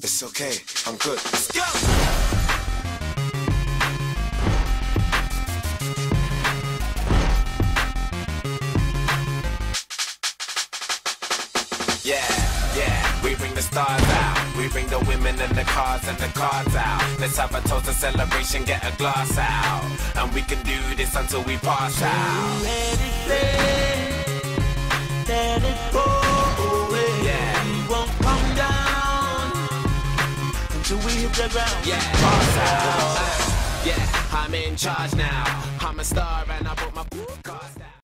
It's okay, I'm good. Let's go! Yeah, yeah, we bring the stars out. We bring the women and the cars and the cards out. Let's have a toast, a celebration, get a glass out. And we can do this until we pass out. Until we hit the ground. Yeah, pass out. Yeah, I'm in charge now. I'm a star and I put my